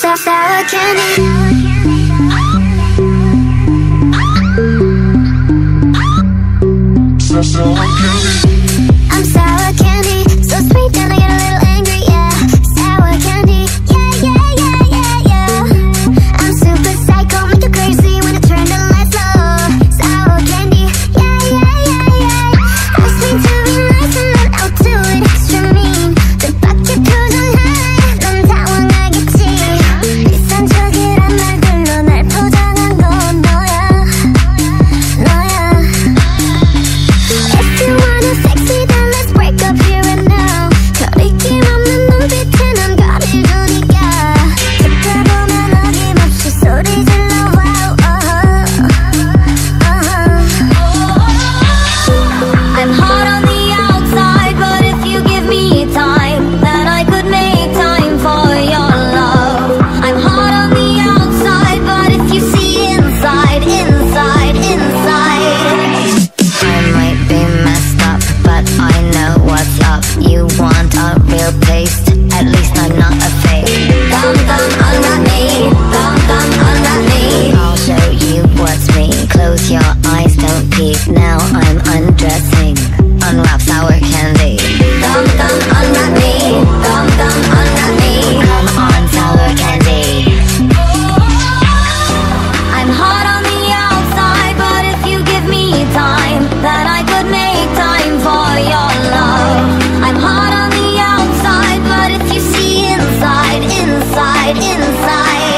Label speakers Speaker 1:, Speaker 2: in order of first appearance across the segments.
Speaker 1: so sour candy So sour candy I'm
Speaker 2: sorry. time that I could make time for your love. I'm hard on the outside, but if you see inside, inside, inside.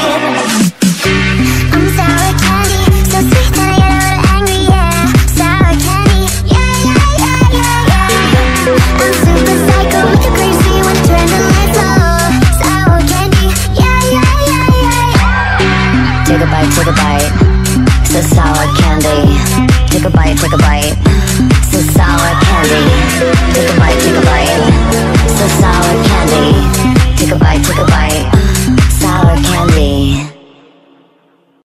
Speaker 3: take a bite, take a bite.